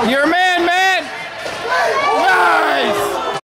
You're amazing.